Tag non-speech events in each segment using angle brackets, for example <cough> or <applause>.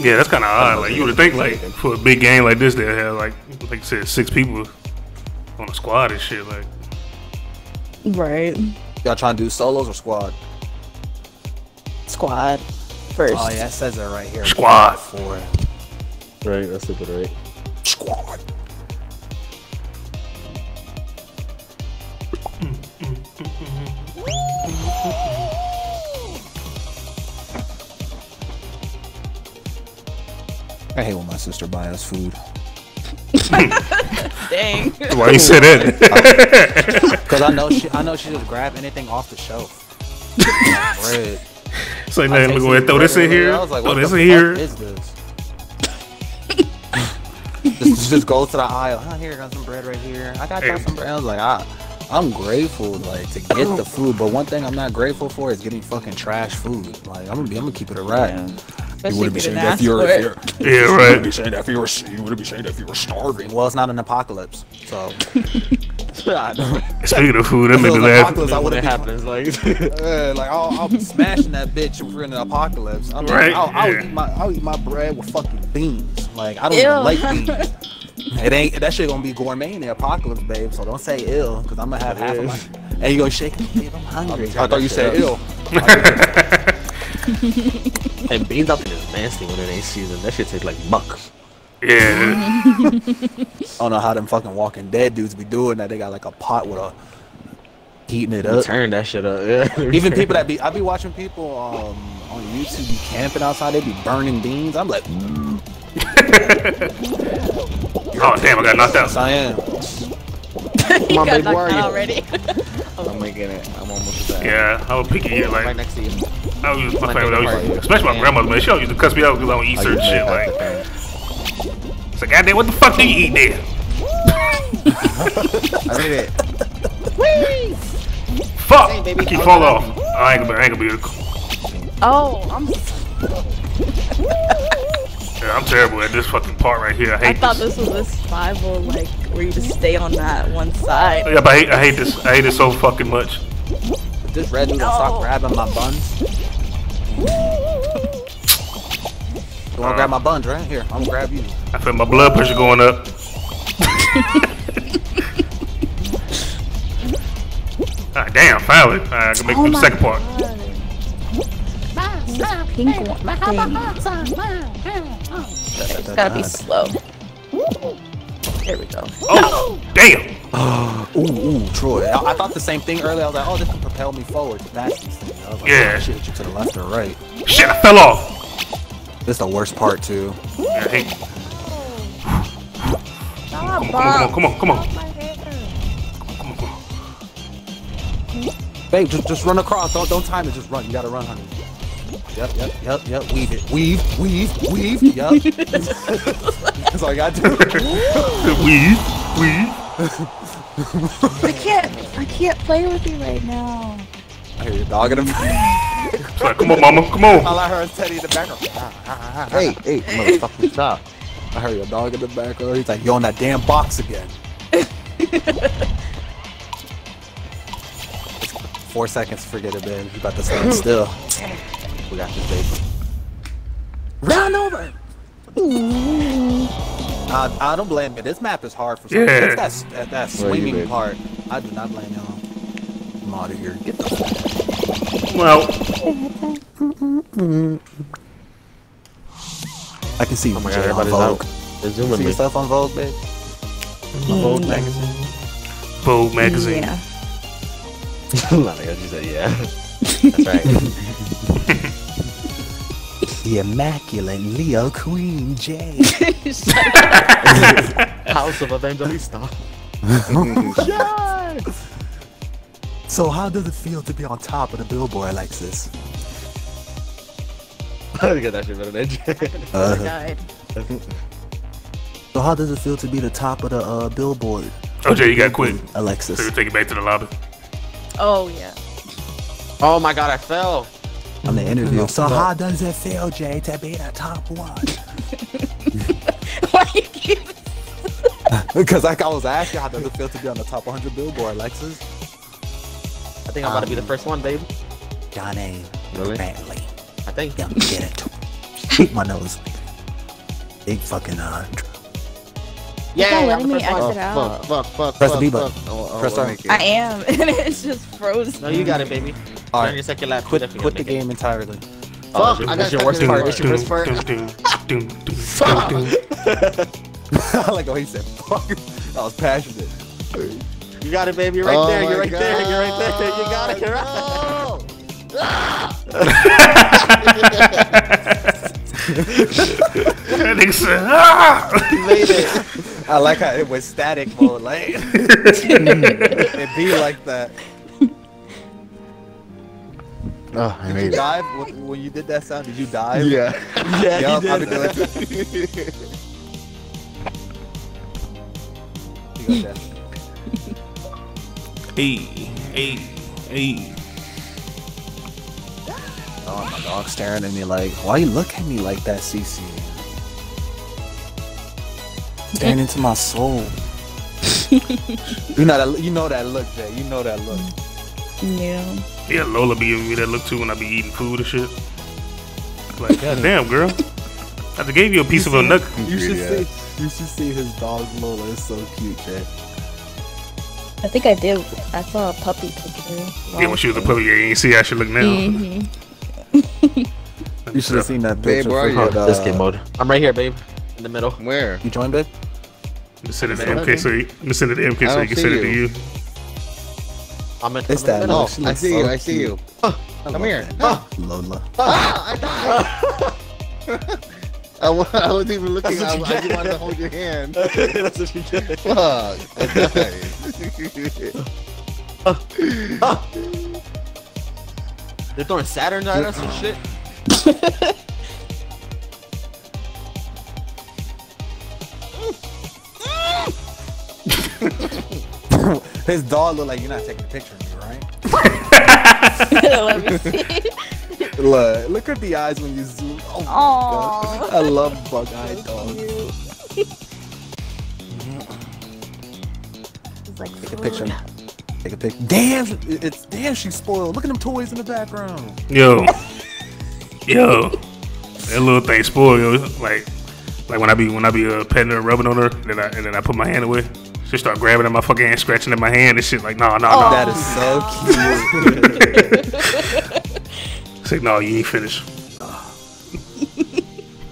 Yeah, that's kind of odd. Like you would think, like for a big game like this, they have like, like you said, six people on a squad and shit. Like, Right. Y'all trying to do solos or squad? Squad first. Oh yeah, it says it right here. Squad. Four. Right, that's stupid, right? Squad. I hate when my sister buys us food. <laughs> Dang. why you said that? <laughs> Cause I know she, I know she just grab anything off the shelf. <laughs> Bread. so like, I let me go throw this in here. earlier. I was like, throw this the in fuck here. is this? just, just go to the aisle. Oh, here, I got some bread right here. I got y'all some bread. I was like, ah, I'm grateful like to get the food, but one thing I'm not grateful for is getting fucking trash food. Like I'm gonna be, I'm gonna keep it a rat. Yeah. You wouldn't be if saying that if you were, for if you're, <laughs> Yeah, you right. wouldn't be saying that if you were, you wouldn't be saying that if you were starving. Well, it's not an apocalypse, so. <laughs> <laughs> Speaking of food, that made me laugh. apocalypse, I when wouldn't it be happens, like Uh, like I'll, I'll be smashing that bitch if we're in an apocalypse. I'm Right, like, I'll, I'll yeah. eat my I'll eat my bread with fucking beans. Like I don't Ew. even like beans. It ain't that shit gonna be gourmet in the apocalypse, babe. So don't say ill, cause I'm gonna have half of my. And you gonna shake it, babe. I'm hungry. I thought you said ill. And beans out there is nasty when it ain't seasoned. That shit tastes like muck. Yeah, <laughs> I don't know how them fucking Walking Dead dudes be doing that. They got like a pot with a heating it up. Turn that shit up. Yeah. <laughs> Even people that be I be watching people um on YouTube be camping outside. They be burning beans. I'm like, mm, oh damn, I got knocked out. yes, I am. <laughs> you on, got babe, where knocked are you? out already. I'm making it. I'm almost there. Yeah, I would pick it. Right next to you. I was my Like family, the always, part. especially my Yeah. grandmother, man. She always used to cuss me out because I don't eat Oh, certain shit. Like, that it's like, goddamn, what the fuck do you eat there? <laughs> I did it. Fuck! Hey, baby, I keep I'll fall off. I ain't gonna be, I ain't gonna be. Oh, I'm. Yeah, I'm terrible at this fucking part right here. I hate. I thought this. this was a survival, like where you just stay on that one side. Yeah, but I hate, I hate this. I hate it so fucking much. This red dude don't No. stop grabbing my buns. You wanna grab my buns, right? Here, I'm gonna grab you. I feel my blood pressure going up. <laughs> ah, damn, finally. Alright, I can make Oh the second part. This pink one. It's gotta be slow. There we go. Oh, damn. <sighs> Ooh, ooh, Troy. I, I thought the same thing earlier. I was like, oh, this can propel me forward to pass these things. I like, Yeah. oh, shit, hit you to the left or right. Shit, I fell off. This is the worst part too. Yeah, I hate. Come on, come on, come on, come on, come on, come on. Babe, just just run across. Don't don't time it. Just run. You gotta run, honey. Yep, yep, yep, yep. Weave it. Weave, weave, weave. Yep. <laughs> That's all you gotta do. <laughs> Weave, weave. I can't. I can't play with you right now. I hear your dog in the like, <laughs> come on, mama, come on. All I heard is Teddy in the background. <laughs> Hey, hey, motherfucker, stop. I heard your dog in the background. He's like, you on that damn box again. <laughs> Four seconds forget it, man. You about to stand still. We got this baby. Round over. I, I don't blame you. This map is hard for some. Yeah. It's that, that, that swinging part. I do not blame y'all. I'm out of here. Get the Well, I can see you Oh my Jay, god, on everybody's Vogue. out. They're zooming See me. yourself on Vogue, babe? On Vogue magazine. Vogue magazine. Yeah. <laughs> Not like you said, yeah. That's right. <laughs> The immaculate Leo Queen Jay. <laughs> House of Evangelista. So how does it feel to be on top of the billboard, Alexis? <laughs> I get that shit better than Jay. Uh, died. so how does it feel to be the top of the uh, billboard, Oh, Jay, you got quick. Alexis? So you take it back to the lobby. Oh yeah. Oh my god, I fell. On the interview. No, so no. how does it feel, Jay, to be the top one? <laughs> Why you keep? <laughs> Because like I was asking, how does it feel to be on the top 100 billboard, Alexis? I think I'm about to be the first one, baby. Johnny Really? Bentley. I think. Young get it. Shoot my nose. Big fucking uh. You're letting me first one. Oh, exit out. fuck, fuck, fuck, Press the B button. Oh, oh, Press I'll R. make it. I am, <laughs> and it's just frozen. No, you got it, baby. All Turn your second lap. Quit, you quit the gonna game entirely. it. Oh, Fuck, I that's got your worst part. the It's your worst part. Dun. <laughs> I like how he said fuck. I was passionate. You got it, baby. You're right Oh there. You're right there. You're right there. You got it. God, You're right. <laughs> That nigga said, ah! You made it. I like how it was static mode, like <laughs> it be like that. Oh, I Did you made it. dive when, when you did that sound? Did you dive? Yeah. <laughs> Yeah, Yup, you I've did. been doing. You got that. Hey, hey, hey. Oh, my dog staring at me like, why you look at me like that, CC? Staring into my soul. <laughs> you know that. You know that look, Jay. You know that look. Yeah. Yeah, Lola be giving me that look too when I be eating food and shit. Like, <laughs> god damn, girl. I just gave you a piece of a nut. You should Yeah. see. You should see his dog Lola. It's so cute, Jay. I think I did. I saw a puppy picture. Yeah, when she was a puppy, yeah, you ain't see how she look now. hmm You should have seen that Babe, picture. where are for you? the- Oh, this game mode. I'm right here, babe. In the middle. Where? You joined, babe? Just send it to MK so you, just send it to MK I so don't can send it to you. you. I'm in, It's I'm in that the look. Oh, I see so you. I see cute. you. I Come here. that. Lola. Ah, I died. <laughs> I, wa- I wasn't even looking. I, I just wanted to hold your hand. <laughs> That's what you did. Fuck. I died. They're throwing Saturn at us and shit. <laughs> His dog look like you're not taking a picture of me, right? <laughs> Let me <laughs> see. Look, look at the eyes when you zoom. Oh my Aww. god. I love bug-eyed dogs. It's like Take a picture. Take a picture. Damn, it's damn. She's spoiled. Look at them toys in the background. Yo, yo, that little thing spoiled. Yo. Like, like when I be when I be uh, petting her, rubbing on her, and then I and then I put my hand away. She start grabbing at my fucking hand, scratching at my hand and shit. Like, no, no, no. That is so cute. <laughs> Say, no, you ain't finished.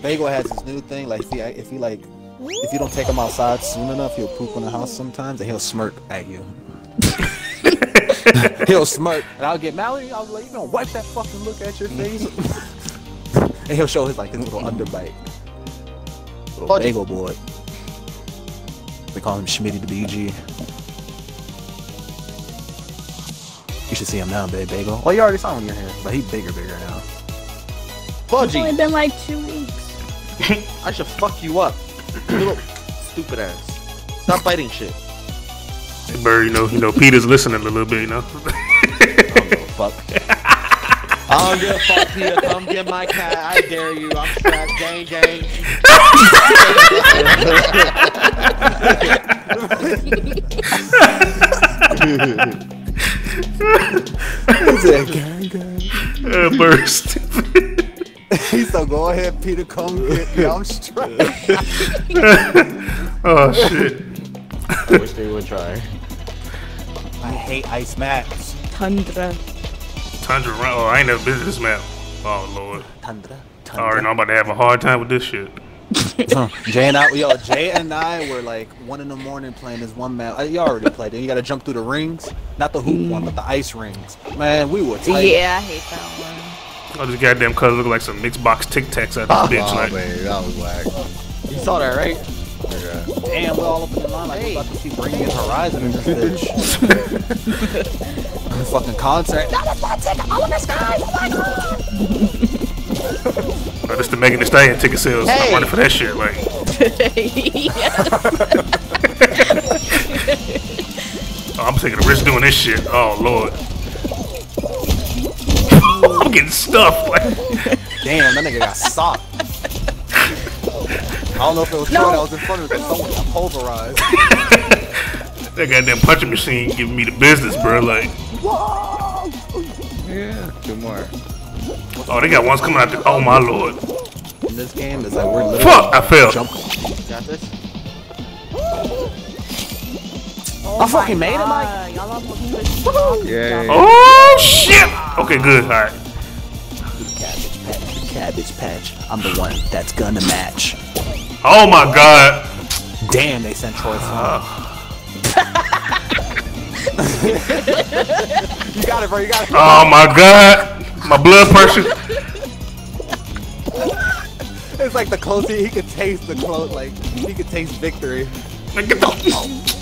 Bagel has this new thing. Like, if he, if he like, if you don't take him outside soon enough, he'll poop in the house sometimes, and he'll smirk at you. <laughs> he'll smirk, and I'll get mad. I'll be like, you gonna wipe that fucking look at your face? <laughs> and he'll show his like his little underbite. Little Buddy. bagel boy. We call him Schmitty the BG. You should see him now, babe, bagel. Oh, you already saw him in your hair, but he's bigger, bigger now. It's only been like two weeks. <laughs> I should fuck you up. <clears throat> Little stupid ass. Stop biting shit. Hey, Bird, you know, you know, Peter's listening a little bit, you know. I don't give a fuck. I don't give a fuck, Peter. Come get my cat. I dare you. I'm strapped. Gang, gang. uh, <laughs> Bird, stupid. <laughs> He said, "Go ahead, Peter. Come get me. I'm straight." <laughs> oh shit. I wish they would try. I hate ice maps. Tundra. Tundra run. Oh, I ain't never been to this map. Oh lord. Tundra. I already know I'm about to have a hard time with this shit. <laughs> Huh. Jay and I, yo, Jay and I were like one in the morning playing this one map. Uh, You already played it. You got to jump through the rings, not the hoop one, but the ice rings. Man, we were tight. Yeah, I hate that one. All these goddamn colors look like some mixed box Tic Tacs out this bitch. Oh, Like, man, that was whack. You saw that, right? Yeah. Damn, we're all up in the line. Like we're about to see Bring It Horizon in this <laughs> bitch. <laughs> fucking concert. oh, this <laughs> the Megan Thee Stallion ticket sales. I'm Hey. running for that shit. Like, oh, I'm taking a risk doing this shit. Oh lord. I'm getting stuffed. Like, <laughs> Damn, that nigga got socked. I don't know if it was No. Troy that was in front of me, but someone got pulverized. <laughs> that goddamn punching machine giving me the business, bro. Like, Yeah. Two more. oh, they got ones coming out. The, oh my lord. in this game is that we're literally Fuck! I fell. jump. Got this? I fucking made it, Mike. Uh, y'all almost pushed me off. Yay. Oh shit! Okay, good. All right. Cabbage patch, cabbage patch. I'm the one that's gonna match. Oh my god. Damn, they sent Troy Song. you got it, bro. You got it. Oh my god. My blood pressure. It's like the closer he could taste the close, like he could taste victory. Get the.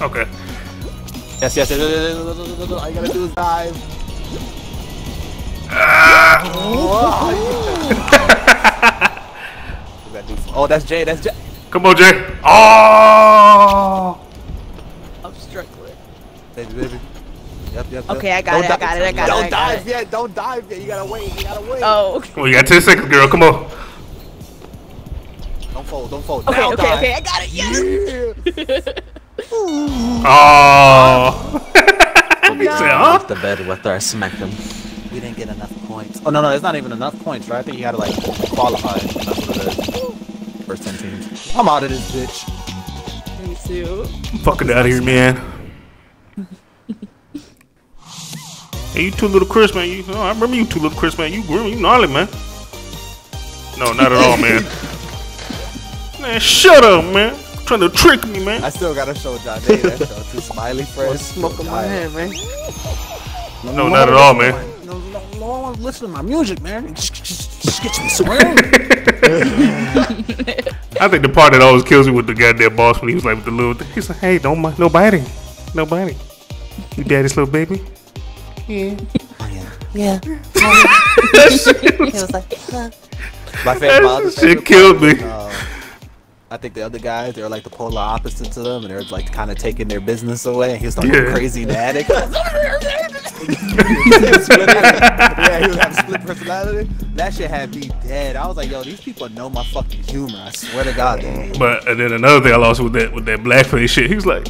Okay. Yes, yes, yes. yes, yes, yes, yes, yes, All you gotta do is dive. Ah. You gotta Oh, that's Jay. That's Jay. Come on, Jay. Oh. I'm struggling. Baby, baby. Yep, yep, yep. Okay, I got Don't it, I got it, I got it, Don't dive yet. Don't dive yet. You gotta wait. You gotta wait. Oh, okay. Well, you got 10 seconds, girl. Come on. Don't fold. Don't fold. Okay, now okay, dive. okay, I got it, yes! <laughs> Oh. <laughs> he said, huh? the bed with her, I smacked him. We didn't get enough points. Oh no, no, it's not even enough points, right? I think you gotta like qualify. That's what it is. First ten teams. I'm out of this bitch. Me too. I'm Fucking out of here, man. <laughs> hey, you two little Chris, man. You, oh, I remember you two little Chris, man. You, you gnarly, man. No, not at all, man. Man, shut up, man. Trying to trick me, man. I still gotta show John Day that show. Two smiley friends. Smoke in my hand, man. No, not at all, man. No, no, no one wants to listen to my music, man. Just, just, just get some swing. <laughs> I think the part that always kills me with the goddamn boss when he was like with the little. He's like, "Hey, don't mind nobody, nobody. You daddy's little baby." Yeah. Yeah. It <laughs> was like, huh. my favorite, That shit favorite killed part me. Um, was, I think the other guys, they're like the polar opposite to them, and they're like kind of taking their business away. And he was like Yeah. crazy in the attic. yeah, he was having split personality. That shit had me dead. I was like, yo, these people know my fucking humor. I swear to God, they do. But and then another thing I lost with that with that blackface shit. He was like,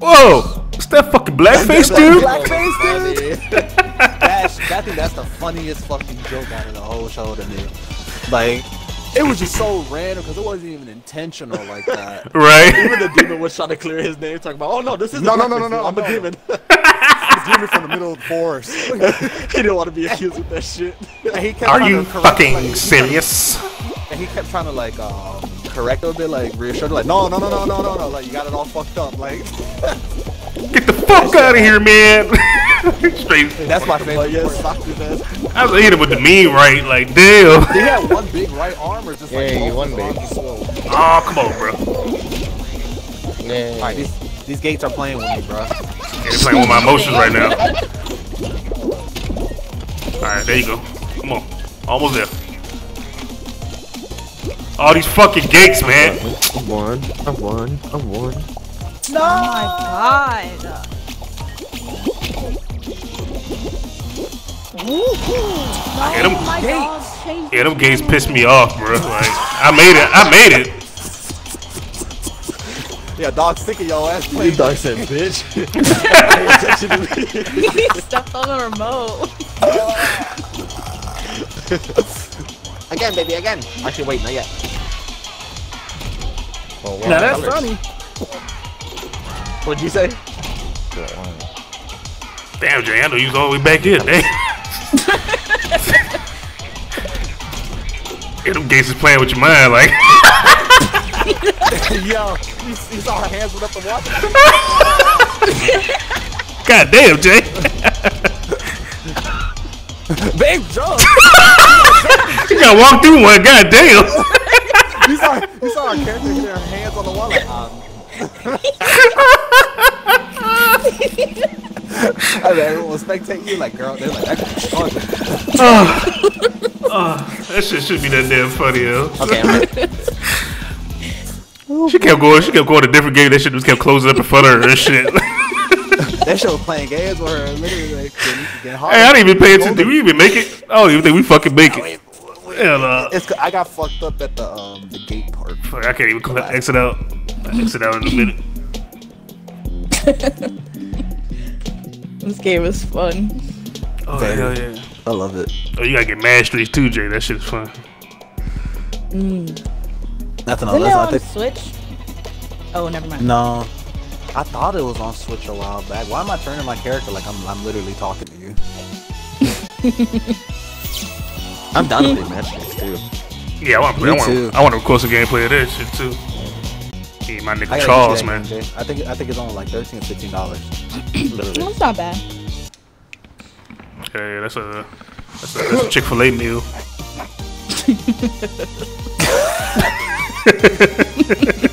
"Whoa, it's that fucking blackface dude." Blackface, dude. <laughs> That's, I think that's the funniest fucking joke out of the whole show to me. Like, it was just so random because it wasn't even intentional like that. <laughs> Right? Even the demon was trying to clear his name, talking about, oh no, this is No, no, no, no, no, I'm no. a demon. <laughs> It's demon from the middle of the forest. <laughs> he didn't want to be accused of that shit. And he kept Are you correct, fucking like, serious? And he kept trying to like um, correct a bit, like reassure, like no, no, no, no, no, no, no, like you got it all fucked up. Like Get the fuck out of here, man! <laughs> Straight. that's my favorite. yes. I was hitting with the mean right, like damn. He had one big right arm, or just like Yeah, one big. them. Oh, come on, bro. Yeah. All right, these these gates are playing with me, bro. Yeah, they playing with my emotions right now. All right, there you go. Come on, almost there. All these fucking gates, man. I won, I won, I won. Oh my god. Yeah, oh them, My dog chased yeah, them gates pissed me off, bro. Like, I made it. I made it. Yeah, dog sick of your ass You playing. dog said, bitch. Pay attention to me. He stepped on the remote. <laughs> Again, baby, again. Actually, wait, not yet. Oh, wow. Now that's funny. What'd you say? Damn, Jay, I know you was all the way back here. Damn. yeah, <laughs> them gates is playing with your mind, like. <laughs> Yo, you, you saw her hands went up the water. <laughs> God damn, Jay. Babe, jump. You gotta walk through one. God damn. You saw you saw her character hit her hands on the wall like um. I mean, everyone was spectating you like, girl. They're like, that girl's struggling. That shit should be that damn funny, yo. Okay, She kept going. She kept going to different games. That shit just kept closing up in front of her and shit. <laughs> that show was playing games with her, literally like getting, hard. hey, I didn't even pay attention. Did we even make it? I don't even think we fucking make it. Hell no. It's I got fucked up at the um the gate part. I can't even exit out. I exit out in a minute. <laughs> This game is fun. Oh hell yeah. I love it. Oh, you gotta get mad streets too, Jay. That shit is fun. Mm. Nothing Isn't it else. I on think. Switch? Oh, never mind. No. I thought it was on Switch a while back. Why am I turning my character like I'm, I'm literally talking to you? <laughs> I'm down to play matchmaking too. Yeah, I want to play. I Me want. too. I want to record some gameplay of that shit too. Yeah, my I nigga Charles, man. game, I think I think it's only like thirteen or fifteen dollars. <clears throat> Literally. Well, it's not bad. Yeah, yeah, that's a that's a, that's a Chick Fil A meal. <laughs>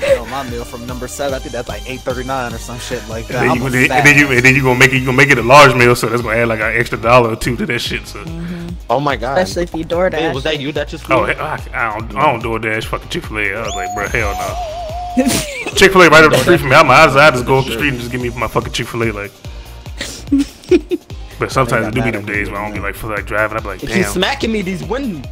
You my meal from number seven, I think that's like eight thirty nine or some shit like that. And then, you, a and, then, and then you and then you gonna make it you gonna make it a large meal, so that's gonna add like an extra dollar or two to that shit. So mm-hmm. Oh my god. Especially if you DoorDash. Hey, was that you that just oh, flew? oh hell, I, I don't I don't do a dash fucking Chick Fil A. I was like, bro, hell no. <laughs> Chick Fil A right up the street from me. I'm I, I just go up the street and just give me my fucking Chick Fil A like. <laughs> But sometimes it do be them days where I don't be like feel like driving. I'm like, He's damn. smacking me these wind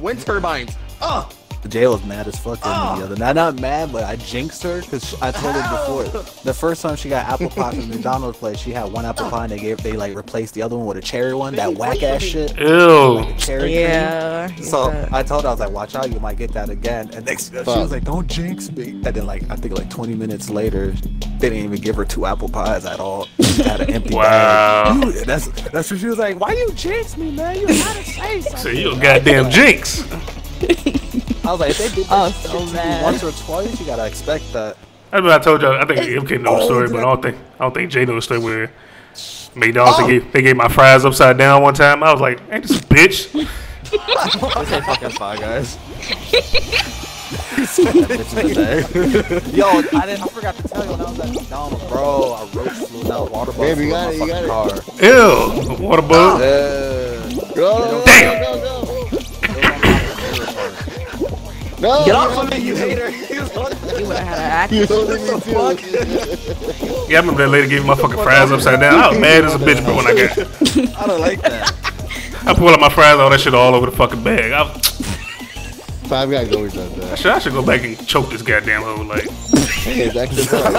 wind turbines. Oh, Jay was mad as fuck at me the other night. Not mad, but I jinxed her because I told her before. The first time she got apple pie from <laughs> McDonald's place, she had one apple pie and they gave they like replaced the other one with a cherry one. That whack ass shit. Ew. Cherry cream. Yeah. So yeah. I told her I was like, "Watch out, you might get that again." And next, she was like, "Don't jinx me." And then like I think like 20 minutes later, they didn't even give her two apple pies at all. She had an empty Wow. bag. You- That's that's what she was like. Why you jinx me, man? You gotta say something. <laughs> So you a goddamn jinx. <laughs> I was like, if they did Oh, that so shit to you mad. once or twice, you gotta expect that. That's what I told y'all. I think MK knows the oh, story, but I don't think I don't think Jay knows the story where McDonald's they, oh. gave, they gave my fries upside down one time. I was like, ain't this a bitch? <laughs> this ain't fucking Five Guys. <laughs> <laughs> Yo, I didn't. I forgot to tell you when I was at McDonald's, bro. I roach flew down water bottle Baby, you got in it, my you fucking got car. Ew, water bug. Ah. Yeah. Go, Damn. go, go, go. No, Get off of me, you hater! <laughs> You would have had an You accident. holding me too. Yeah, I remember that lady gave me my fucking fries upside down. I was mad as a bitch, bro. When I got, I don't like that. I pulled out my fries, all that shit all over the fucking bag. I, Five guys always does I that. should, I should go back and choke this goddamn hoe. Like, Hey, it's actually fun.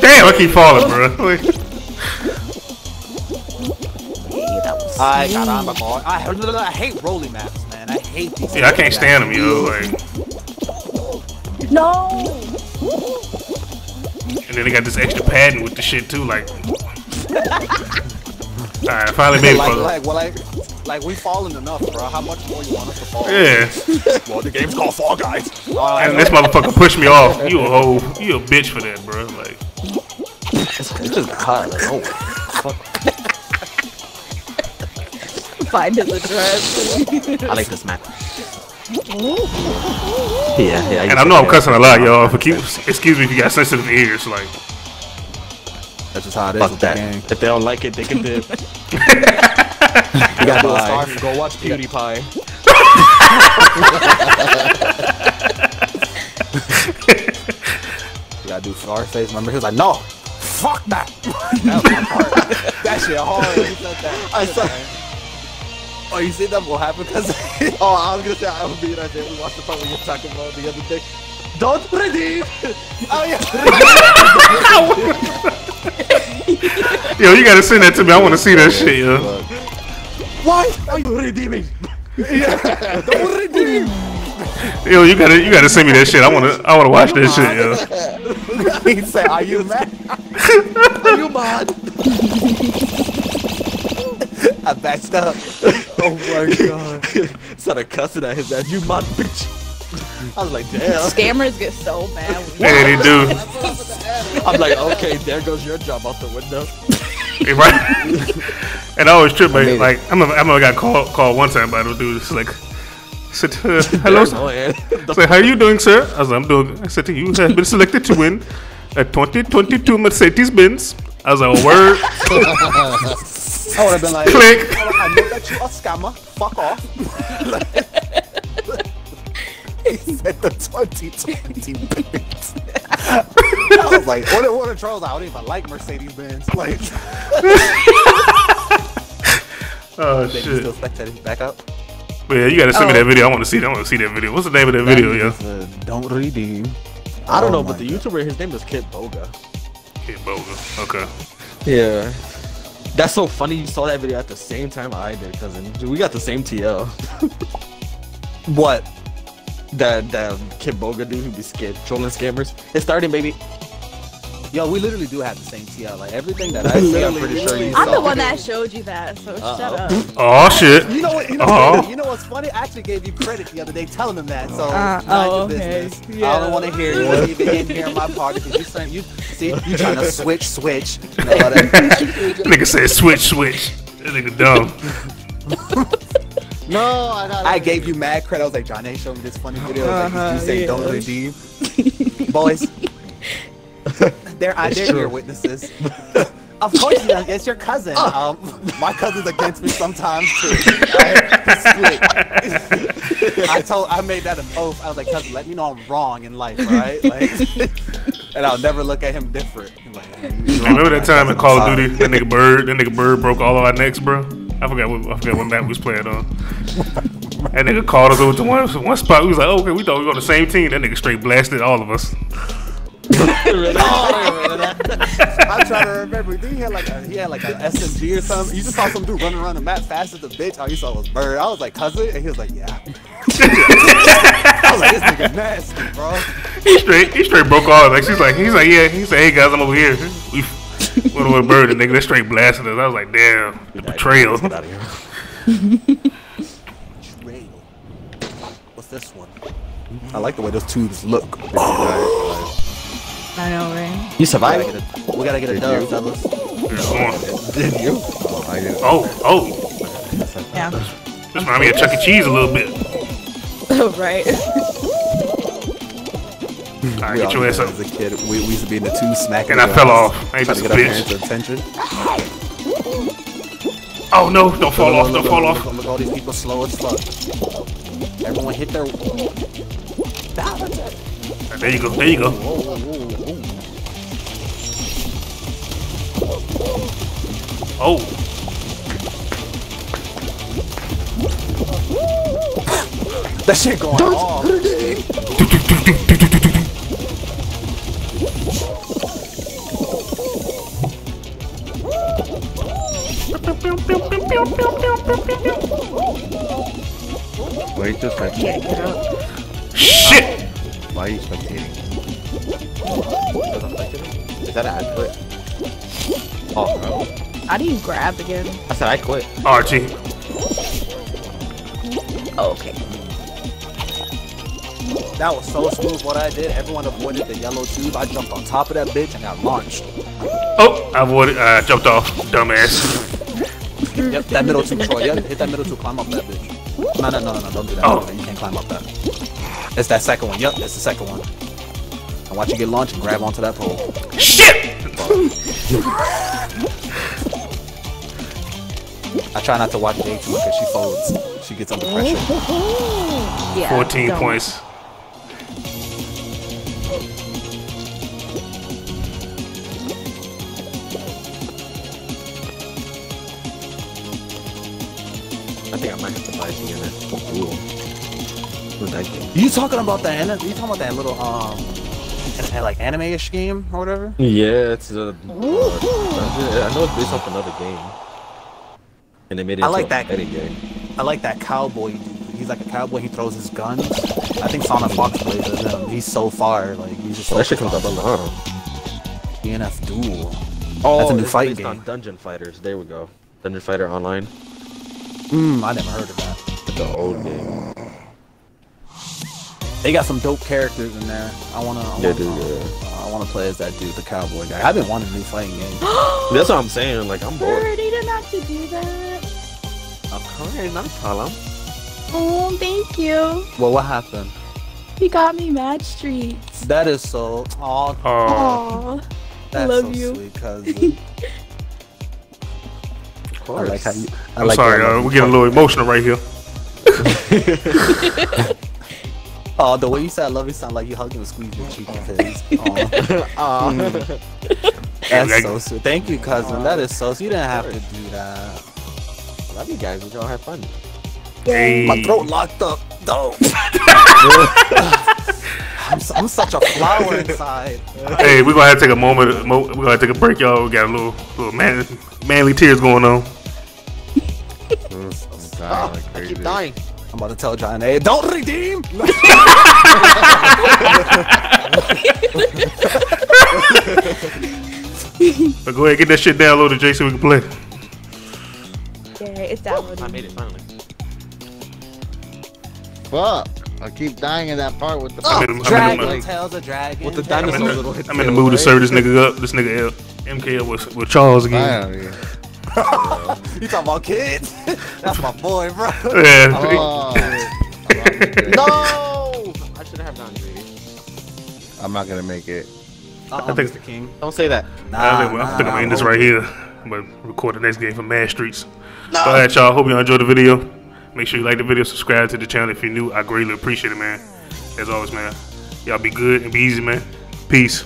damn, I keep falling, bro. <laughs> <laughs> I got on my car. I, I hate rolling maps, man. I hate these. yeah, I can't stand them, yo. Like, No. and then they got this extra padding with the shit too. Like, alright, I finally made it. Like, For, like, well, like, like we fallen enough, bro. How much more you want us to fall? yeah, Well, the game's called Fall Guys. and this motherfucker pushed me off. You a hoe. You a bitch for that, bro. Like, It's just hot. Like, oh, Find his address. I like this map. <laughs> Yeah, yeah. and I know I'm cussing a lot, y'all. Excuse me if you got sensitive ears. Like, That's just how it is Fuck with the that. If they don't like it, they can dip. <laughs> You gotta do a star. Go watch PewDiePie. <laughs> You gotta do Scarface. Remember, he was like, "No, fuck that." that, was my part. that shit hard. when He said that. I saw. Oh, you see that? will happen? Because <laughs> Oh, I was gonna say I would be right there. We watched the part where you were talking about the other day. don't redeem. <laughs> oh yeah. <laughs> yo, you gotta send that to me. I want to see that shit, yo. Why are you redeeming? don't redeem. Yo, you gotta, you gotta send me that shit. I wanna, I wanna watch that shit, yo. he said, "Are you mad? are you mad?" I backed up. <laughs> Oh my <laughs> god. Started cussing at his ass. You mad bitch. I was like, damn. Scammers get so mad. Yeah, they do. <laughs> I'm like, okay, there goes your job out the window. Right? and I always trip, I but like, I'm, a, I'm a got called, called one time by the dude. It's like, I said, uh, hello, sir. Annoying. I said, how are you doing, sir? I was like, I'm doing. I said, you have been selected to win a 2022 Mercedes Benz. I was like, oh, word, I would have been like, click. I know that you a scammer. Fuck off. he said the 2020 Benz. I was like, what are, what are trolls? I don't even like Mercedes Benz. Like, <laughs> Oh they shit. still spectating back up. But yeah, you gotta send me Oh. that video. I want to see that. I want to see that video. What's the name of that video, yo? Uh, don't redeem. I don't Oh know, but my the YouTuber, his name is Kitboga. Kid Boga. Okay. Yeah. That's so funny. You saw that video at the same time I did, cousin. Dude, we got the same TL. <laughs> What? That that Kitboga dude who be scared trolling scammers. It's starting, baby. Yo, we literally do have the same TL. Like everything that I see, I'm pretty sure you I'm saw. the one that showed you that, so shut up. <laughs> Oh shit. You know what? You know, Uh-huh. you know what's funny? I actually gave you credit the other day telling him that. So Uh, mind oh, your okay. business. I don't want to hear you even in here in my party because you saying you see <laughs> you trying to switch switch. You know what I mean? <laughs> Nigga said switch, switch. That nigga dumb. No, I got. I gave you mad credit. I was like, John A showed me this funny video. I was like, Uh-huh, you say yeah. don't redeem. Boys, <laughs> they're, I, they're your witnesses. <laughs> Of course, you it's your cousin. Um, my cousin's against me sometimes too. <laughs> Alright? Split. I told, I made that an oath. I was like, cousin, let me know I'm wrong in life, right? Like, and I'll never look at him different. Like, "You Remember that time in Call of Duty, that nigga Bird, that nigga Bird broke all of our necks, bro. I forgot what I forgot what map we was playing on. That nigga called us over to one one spot. We was like, oh, okay, we thought we were on the same team. That nigga straight blasted all of us. I'm <laughs> trying to remember. He had like a he had like a SMG or something. You just saw some dude running around the map fast as a bitch. All you saw was bird. I was like, cousin, and he was like, yeah. <laughs> I was like, this nigga nasty, bro. He straight he straight broke all of us. He's like he's like yeah. He said, hey guys, I'm over here. We went with Bird, and nigga they straight blasted us. I was like, damn, the betrayal. Get out of here. <laughs> Trail. What's this one? I like the way those tubes look. Oh. I know, right? You We gotta survived? get a, we gotta get a dub, fellas. There's. Did you? Oh, I did. Oh, oh, Yeah. this remind me of Chuck E. Cheese a little bit. right. Alright, get your ass up. As a kid, we, we used to be in the two smacking. And I fell off. I ain't Trying just to a get our bitch. attention. Oh no, don't fall off, don't fall look, off. Look, look, all these people slow as fuck. Everyone hit their. There you go, there you go. Oh, That shit going on. Don't off. Why are you still spectating? shit! Why are you spectating? Is that an I quit? Oh, no. How do you grab again? I said I quit. Archie. Oh, okay. That was so smooth what I did. Everyone avoided the yellow tube. I jumped on top of that bitch and got launched. Oh, I avoided, uh, jumped off, dumbass. Yep, that middle tube, Troy. Yep, hit that middle tube. Climb up that bitch. No, no, no, no, no. Don't do that. Oh. You can't climb up that. It's that second one. Yep, it's the second one. And watch you get launched and grab onto that pole. Shit! I try not to watch Jade too much because she folds. She gets under pressure. Yeah. 14 don't. points. I think I might have to buy DNF. Ooh. Who's that game? You talking about that? You talking about that little um, that, like anime-ish game or whatever? Yeah, it's a. Uh, I know it's based off another game. And they made it I like a that. fighting game. I like that cowboy. dude. He's like a cowboy. He throws his guns. I think Sonic Fox plays as him. He's so far. Like he's just. Well, that shit so comes up a far. lot. DNF Duel. Oh, That's a new it's fighting based on game. Dungeon Fighters. There we go. Dungeon Fighter Online. Hmm, I never heard of that. It's an old game. They got some dope characters in there. I wanna. I wanna, do, yeah. uh, I wanna play as that dude, the cowboy guy. I've been wanting a new fighting game. <gasps> That's what I'm saying. Like I'm bored. Bird, you didn't have to do that. Okay, not a problem. Oh, thank you. well, what happened? You got me Mad Streets. That is so. Aw, Oh, Aw. that's love so you. sweet, cousin. <laughs> Of I like how you. I I'm like sorry, uh, we're getting a little emotional right here. <laughs> <laughs> Oh, the way you said "I love you" sound like you hugging and squeezing your cheek with his. Aw. That's so sweet. Thank you, cousin. That is so sweet. You didn't have to do that. Love you guys. We all have fun. Hey. My throat locked up. No. <laughs> <laughs> I'm, s- I'm such a flower inside. hey, we're gonna have to take a moment. We're gonna have to take a break, y'all. We got a little, little man, manly tears going on. <laughs> Oh, I'm dying I keep dying. I'm about to tell John, hey, don't redeem. <laughs> But go ahead, get that shit downloaded, Jason. We can play. Yeah, it's downloaded. I made it finally. Fuck. I keep dying in that part with the. I'm in, I'm in, Dragon, tails of dragon. With the tails I'm in, dinosaur little the, hit I'm in the mood to serve this nigga up. This nigga L, MKL with, with Charles again. Finally. You talking about kids? <laughs> That's my boy, bro. Yeah. Oh. <laughs> No! I shouldn't have gone greedy. I'm not gonna make it. Uh-uh, I think- it's the King. Don't say that. I think, I think I'm gonna end this right here. I'm gonna record the next game for Mad Streets. All right, y'all. Hope y'all enjoyed the video. Make sure you like the video, subscribe to the channel if you're new. I greatly appreciate it, man. As always, man. Y'all be good and be easy, man. Peace.